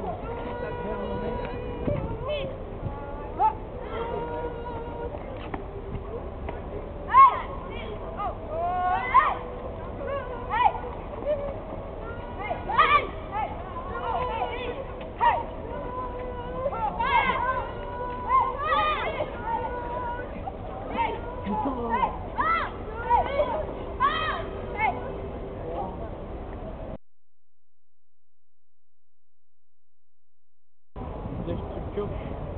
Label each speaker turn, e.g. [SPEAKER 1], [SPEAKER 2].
[SPEAKER 1] Thank. Tchau.